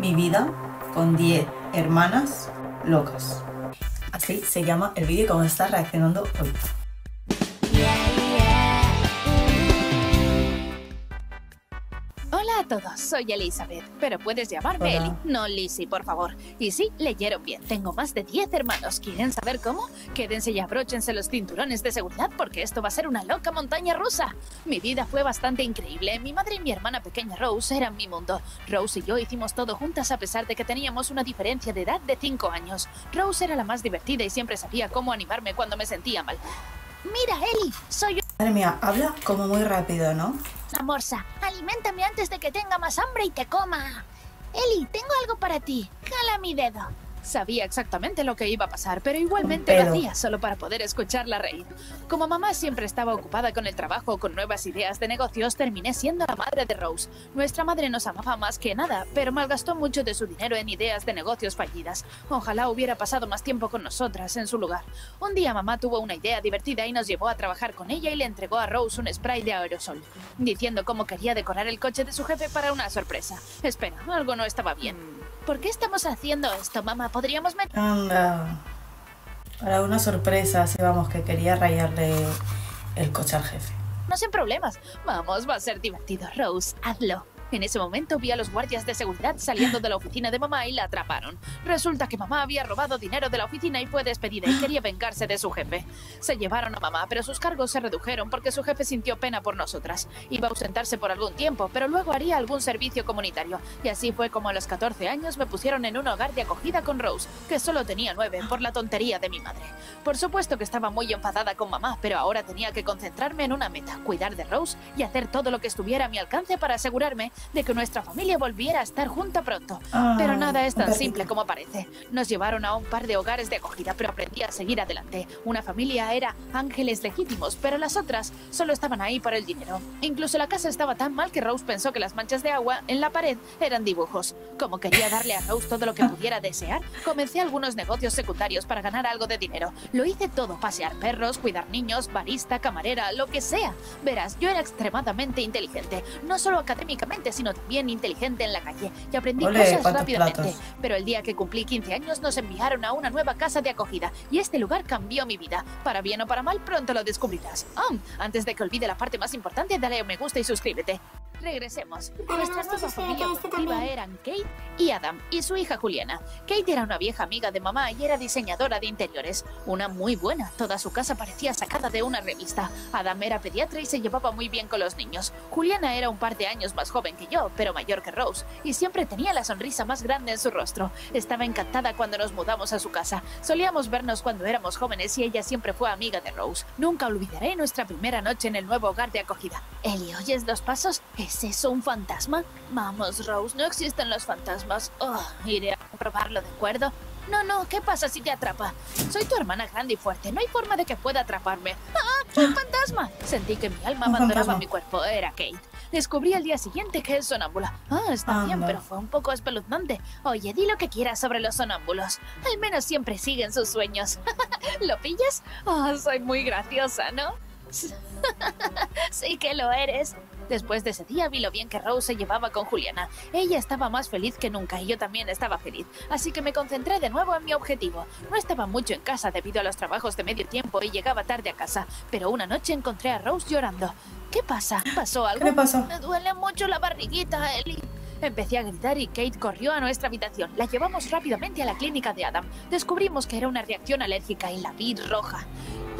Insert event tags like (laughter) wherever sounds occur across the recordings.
Mi vida con 10 hermanas locas. Así se llama el vídeo como está reaccionando hoy. Todos, soy Elizabeth, pero puedes llamarme Hola. Eli, no Lizzie, por favor. Y sí, leyeron bien, tengo más de 10 hermanos. ¿Quieren saber cómo? Quédense y abróchense los cinturones de seguridad porque esto va a ser una loca montaña rusa. Mi vida fue bastante increíble. Mi madre y mi hermana pequeña Rose eran mi mundo. Rose y yo hicimos todo juntas a pesar de que teníamos una diferencia de edad de 5 años. Rose era la más divertida y siempre sabía cómo animarme cuando me sentía mal. Mira, Eli, soy Madre mía, habla como muy rápido, ¿no? Una morsa. Aliméntame antes de que tenga más hambre y te coma. Eli, tengo algo para ti. Jala mi dedo. Sabía exactamente lo que iba a pasar, pero igualmente lo hacía solo para poder escucharla reír. Como mamá siempre estaba ocupada con el trabajo o con nuevas ideas de negocios, terminé siendo la madre de Rose. Nuestra madre nos amaba más que nada, pero malgastó mucho de su dinero en ideas de negocios fallidas. Ojalá hubiera pasado más tiempo con nosotras en su lugar. Un día mamá tuvo una idea divertida y nos llevó a trabajar con ella y le entregó a Rose un spray de aerosol, diciendo cómo quería decorar el coche de su jefe para una sorpresa. Espera, algo no estaba bien. ¿Por qué estamos haciendo esto, mamá? ¿Podríamos meter... Anda. Para una sorpresa, sí, vamos, que quería rayarle el coche al jefe. No sin problemas. Vamos, va a ser divertido. Rose, hazlo. En ese momento vi a los guardias de seguridad saliendo de la oficina de mamá y la atraparon. Resulta que mamá había robado dinero de la oficina y fue despedida y quería vengarse de su jefe. Se llevaron a mamá, pero sus cargos se redujeron porque su jefe sintió pena por nosotras. Iba a ausentarse por algún tiempo, pero luego haría algún servicio comunitario. Y así fue como a los 14 años me pusieron en un hogar de acogida con Rose, que solo tenía 9 por la tontería de mi madre. Por supuesto que estaba muy enfadada con mamá, pero ahora tenía que concentrarme en una meta, cuidar de Rose y hacer todo lo que estuviera a mi alcance para asegurarme de que nuestra familia volviera a estar junta pronto. Ah, Pero nada es tan simple como parece. Nos llevaron a un par de hogares de acogida, pero aprendí a seguir adelante. Una familia era ángeles legítimos, pero las otras solo estaban ahí por el dinero. Incluso la casa estaba tan mal que Rose pensó que las manchas de agua en la pared eran dibujos. Como quería darle a Rose todo lo que pudiera desear, comencé algunos negocios secundarios para ganar algo de dinero. Lo hice todo, pasear perros, cuidar niños, barista, camarera, lo que sea. Verás, yo era extremadamente inteligente, no solo académicamente, sino también inteligente en la calle, y aprendí cosas rápidamente. platos. Pero el día que cumplí 15 años nos enviaron a una nueva casa de acogida, y este lugar cambió mi vida. Para bien o para mal, pronto lo descubrirás. Ah, antes de que olvide la parte más importante, dale a me gusta y suscríbete. Regresemos. Nuestra nueva familia adoptiva eran Kate y Adam y su hija Juliana. Kate era una vieja amiga de mamá y era diseñadora de interiores. Una muy buena. Toda su casa parecía sacada de una revista. Adam era pediatra y se llevaba muy bien con los niños. Juliana era un par de años más joven que yo, pero mayor que Rose, y siempre tenía la sonrisa más grande en su rostro. Estaba encantada cuando nos mudamos a su casa. Solíamos vernos cuando éramos jóvenes y ella siempre fue amiga de Rose. Nunca olvidaré nuestra primera noche en el nuevo hogar de acogida. Eli, ¿oyes los pasos? ¿Es eso un fantasma? Vamos, Rose, no existen los fantasmas. Oh, iré a comprobarlo, ¿de acuerdo? No, no, ¿qué pasa si te atrapa? Soy tu hermana grande y fuerte, no hay forma de que pueda atraparme. ¡Ah! ¡Un fantasma! Sentí que mi alma Un abandonaba fantasma. mi cuerpo, era Kate. Descubrí al día siguiente que es sonámbula. Ah, está bien, Anda. pero fue un poco espeluznante. Oye, di lo que quieras sobre los sonámbulos. Al menos siempre siguen sus sueños. (laughs) ¿Lo pillas? Ah, soy muy graciosa, ¿no? (laughs) sí que lo eres. Después de ese día vi lo bien que Rose se llevaba con Juliana. Ella estaba más feliz que nunca y yo también estaba feliz, así que me concentré de nuevo en mi objetivo. No estaba mucho en casa debido a los trabajos de medio tiempo y llegaba tarde a casa, pero una noche encontré a Rose llorando. ¿Qué pasa? ¿Pasó algo? ¿Qué pasó? Me duele mucho la barriguita, Ellie. Empecé a gritar y Kate corrió a nuestra habitación. La llevamos rápidamente a la clínica de Adam. Descubrimos que era una reacción alérgica y la vi roja.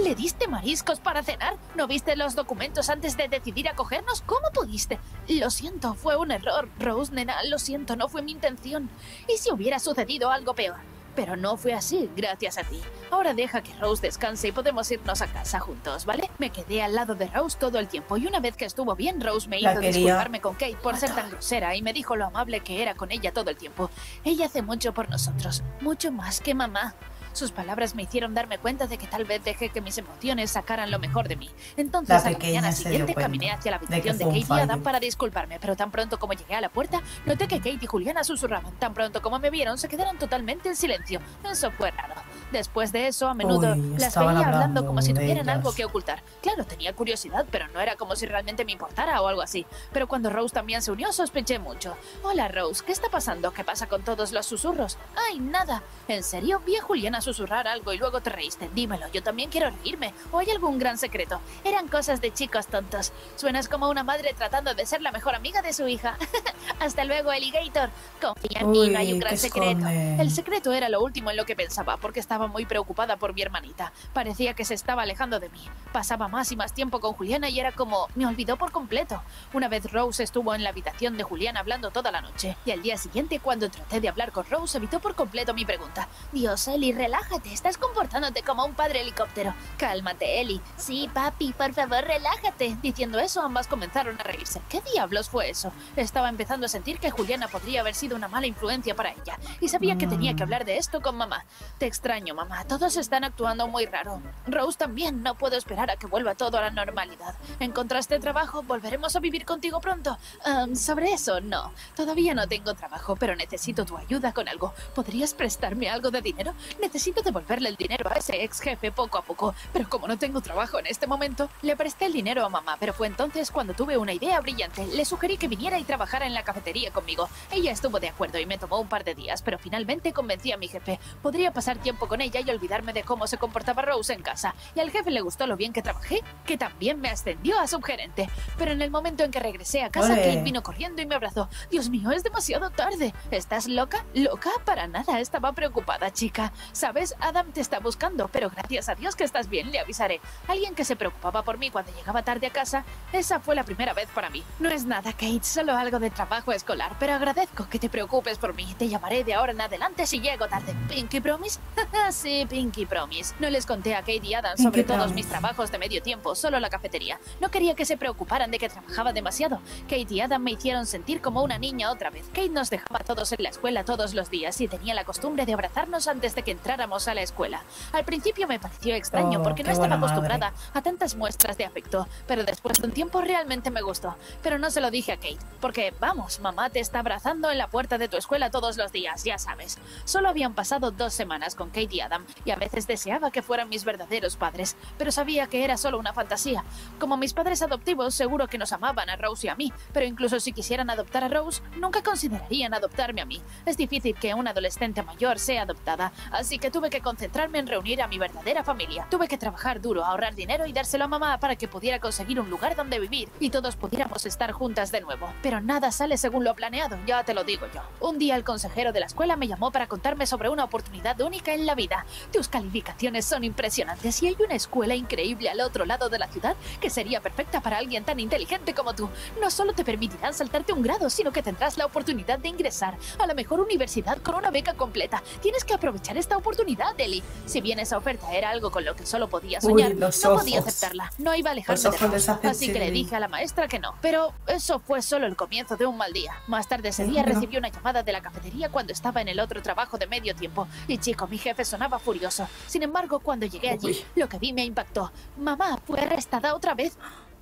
¿Le diste mariscos para cenar? ¿No viste los documentos antes de decidir acogernos? ¿Cómo pudiste? Lo siento, fue un error. Rose, nena, lo siento, no fue mi intención. ¿Y si hubiera sucedido algo peor? Pero no fue así, gracias a ti. Ahora deja que Rose descanse y podemos irnos a casa juntos, ¿vale? Me quedé al lado de Rose todo el tiempo y una vez que estuvo bien, Rose me La hizo quería disculparme con Kate por ser tan grosera y me dijo lo amable que era con ella todo el tiempo. Ella hace mucho por nosotros, mucho más que mamá. Sus palabras me hicieron darme cuenta de que tal vez dejé que mis emociones sacaran lo mejor de mí. Entonces, La a la mañana siguiente caminé hacia la de habitación de, un Kate y Adam para disculparme, pero tan pronto como llegué a la puerta, noté que Kate y Juliana susurraban. Tan pronto como me vieron, se quedaron totalmente en silencio. Eso fue raro. Después de eso, a menudo Uy, las veía hablando hablando como si tuvieran ellas. algo que ocultar. Claro, tenía curiosidad, pero no era como si realmente me importara o algo así. Pero cuando Rose también se unió, sospeché mucho. Hola, Rose, ¿qué está pasando? ¿Qué pasa con todos los susurros? Ay, nada. ¿En serio? Vi a Juliana susurrar algo y luego te reíste. Dímelo, yo también quiero reírme. ¿O hay algún gran secreto? Eran cosas de chicos tontos. Suenas como una madre tratando de ser la mejor amiga de su hija. (laughs) Hasta luego, Alligator. Confía en mí, no hay un gran ¿qué secreto. esconde? El secreto era lo último en lo que pensaba, porque estaba muy preocupada por mi hermanita. Parecía que se estaba alejando de mí. Pasaba más y más tiempo con Juliana y era como... me olvidó por completo. Una vez Rose estuvo en la habitación de Juliana hablando toda la noche. Y al día siguiente, cuando traté de hablar con Rose, evitó por completo mi pregunta. Dios, Ellie, relájate. Estás comportándote como un padre helicóptero. Cálmate, Ellie. Sí, papi, por favor, relájate. Diciendo eso, ambas comenzaron a reírse. ¿Qué diablos fue eso? Estaba empezando a sentir que Juliana podría haber sido una mala influencia para ella. Y sabía que tenía que hablar de esto con mamá. Te extraño, mamá. Todos están actuando muy raro. Rose también. No puedo esperar a que vuelva todo a la normalidad. ¿Encontraste trabajo? ¿Volveremos a vivir contigo pronto? Am, sobre eso, no. Todavía no tengo trabajo, pero necesito tu ayuda con algo. ¿Podrías prestarme algo de dinero? Necesito devolverle el dinero a ese ex jefe poco a poco. Pero como no tengo trabajo en este momento, le presté el dinero a mamá. Pero fue entonces cuando tuve una idea brillante. Le sugerí que viniera y trabajara en la cafetería conmigo. Ella estuvo de acuerdo y me tomó un par de días, pero finalmente convencí a mi jefe. Podría pasar tiempo con ella y olvidarme de cómo se comportaba Rose en casa. Y al jefe le gustó lo bien que trabajé, que también me ascendió a subgerente. Pero en el momento en que regresé a casa. Kate vino corriendo y me abrazó. Dios mío, es demasiado tarde. ¿Estás loca? ¿Loca? Para nada, estaba preocupada, chica. ¿Sabes? Adam te está buscando, pero gracias a Dios que estás bien, le avisaré. Alguien que se preocupaba por mí cuando llegaba tarde a casa, esa fue la primera vez para mí. No es nada, Kate, solo algo de trabajo escolar, pero agradezco que te preocupes por mí. Te llamaré de ahora en adelante si llego tarde. ¿Pinky Promise? (laughs) sí, Pinky Promise. No les conté a Kate y Adam sobre Pinky todos Promise. mis trabajos de medio tiempo, solo la cafetería. No quería que se preocuparan de que trabajaba demasiado. Kate y Adam me hicieron sentir como una niña otra vez. Kate nos dejaba a todos en la escuela todos los días y tenía la costumbre de abrazarnos antes de que entráramos a la escuela. Al principio me pareció extraño Oh, porque no estaba madre. acostumbrada a tantas muestras de afecto, pero después de un tiempo realmente me gustó. Pero no se lo dije a Kate, porque vamos, mamá te está abrazando en la puerta de tu escuela todos los días, ya sabes. Solo habían pasado dos semanas con Kate y Adam, y a veces deseaba que fueran mis verdaderos padres, pero sabía que era solo una fantasía. Como mis padres adoptivos, seguro que nos amaban a Rose y a mí, pero incluso si quisieran adoptar a Rose, nunca considerarían adoptarme a mí. Es difícil que una adolescente mayor sea adoptada, así que tuve que concentrarme en reunir a mi verdadera familia. Tuve que trabajar duro, ahorrar dinero y dárselo a mamá para que pudiera conseguir un lugar donde vivir y todos pudiéramos estar juntas de nuevo. Pero nada sale según lo planeado, ya te lo digo yo. Un día el consejero de la escuela me llamó para contarme sobre una oportunidad única en la vida. Tus calificaciones son impresionantes y hay una escuela increíble al otro lado de la ciudad que sería perfecta para alguien tan inteligente como tú. No solo te permitirán saltarte un grado, sino que tendrás la oportunidad de ingresar a la mejor universidad con una beca completa. Tienes que aprovechar esta oportunidad, Ellie. Si bien esa oferta era algo con lo que solo podía Uy, soñar, los no podía aceptarla. No iba a alejarme de hacen así que le dije a la maestra que no. Pero eso fue solo el comienzo de un mal día. Más tarde ese día recibí una llamada de la cafetería cuando estaba en el otro trabajo de medio tiempo. Y chico, mi jefe sonaba furioso. Sin embargo, cuando llegué allí, lo que vi me impactó. Mamá fue arrestada otra vez.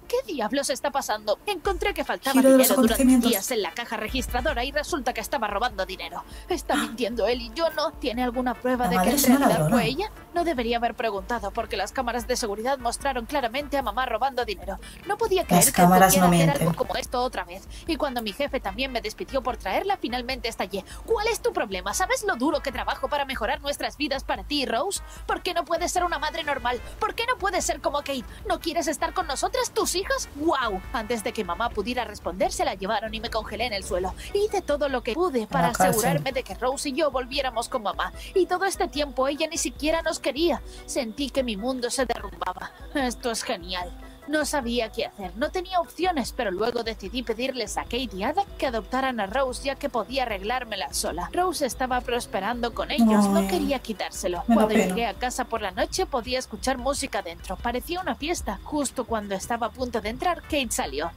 ¿Qué diablos está pasando? Encontré que faltaba Giro dinero durante días en la caja registradora y resulta que estaba robando dinero. Está mintiendo él y yo no. ¿Tiene alguna prueba La de que en realidad fue ella? No debería haber preguntado porque las cámaras de seguridad mostraron claramente a mamá robando dinero. No podía creer que cámaras pudiera no hacer algo como esto otra vez. Y cuando mi jefe también me despidió por traerla, finalmente estallé. ¿Cuál es tu problema? ¿Sabes lo duro que trabajo para mejorar nuestras vidas para ti Rose? ¿Por qué no puedes ser una madre normal? ¿Por qué no puedes ser como Kate? ¿No quieres estar con nosotras, tus hijas? ¡Wow! Antes de que mamá pudiera responder, se la llevaron y me congelé en el suelo. Hice todo lo que pude para cárcel. asegurarme de que Rose y yo volviéramos con mamá. Y todo este tiempo ella ni siquiera nos quería. Sentí que mi mundo se derrumbaba. Esto es genial. No sabía qué hacer, no tenía opciones, pero luego decidí pedirles a Kate y Adam que adoptaran a Rose ya que podía arreglármela sola. Rose estaba prosperando con ellos, no quería quitárselo. Cuando pena. llegué a casa por la noche podía escuchar música dentro, parecía una fiesta. Justo cuando estaba a punto de entrar, Kate salió.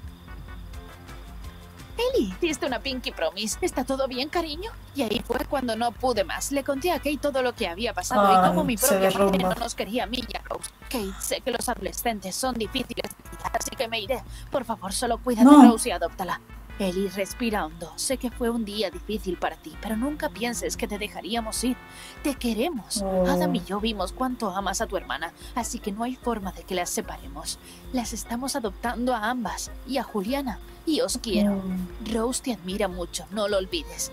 Ellie, diste una Pinky Promise. ¿Está todo bien, cariño? Y ahí fue cuando no pude más. Le conté a Kate todo lo que había pasado y cómo mi propia madre no nos quería a mí y a Rose. Kate, sé que los adolescentes son difíciles de así que me iré. Por favor, solo cuida No. de Rose y adóptala. Eli, respira hondo. Sé que fue un día difícil para ti, pero nunca pienses que te dejaríamos ir. Te queremos. Oh. Adam y yo vimos cuánto amas a tu hermana, así que no hay forma de que las separemos. Las estamos adoptando a ambas y a Juliana, y os quiero. Rose te admira mucho, no lo olvides.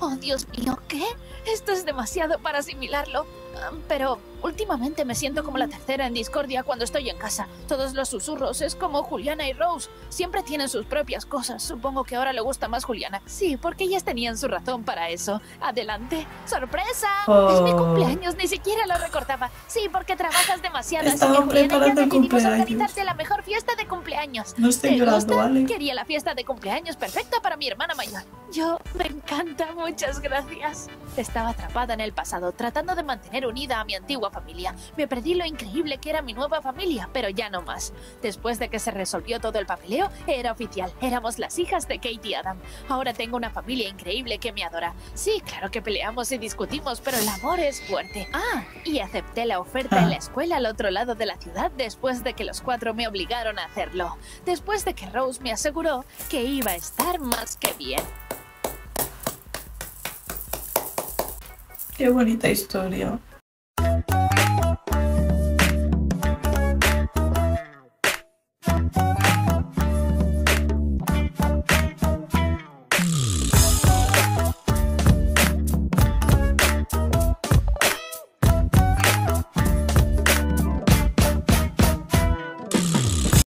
Oh, Dios mío, ¿qué? Esto es demasiado para asimilarlo. Ah, Pero últimamente me siento como la tercera en discordia cuando estoy en casa. Todos los susurros es como Juliana y Rose. Siempre tienen sus propias cosas. Supongo que ahora le gusta más Juliana. Sí, porque ellas tenían su razón para eso. Adelante. ¡Sorpresa! Es mi Oh. cumpleaños, ni siquiera lo recordaba. Sí, porque trabajas demasiado. así Estaba que Juliana y yo preparando el decidimos cumpleaños. organizarte la mejor fiesta de cumpleaños. No estoy ¿Te llorando. Quería la fiesta de cumpleaños perfecta para mi hermana mayor. Yo me encanta, muchas gracias. Estaba atrapada en el pasado, tratando de mantener unida a mi antigua familia. Me perdí lo increíble que era mi nueva familia, pero ya no más. Después de que se resolvió todo el papeleo, era oficial. Éramos las hijas de Kate y Adam. Ahora tengo una familia increíble que me adora. Sí, claro que peleamos y discutimos, pero el amor es fuerte. Ah, y acepté la oferta en la escuela al otro lado de la ciudad después de que los cuatro me obligaron a hacerlo. Después de que Rose me aseguró que iba a estar más que bien. Qué bonita historia.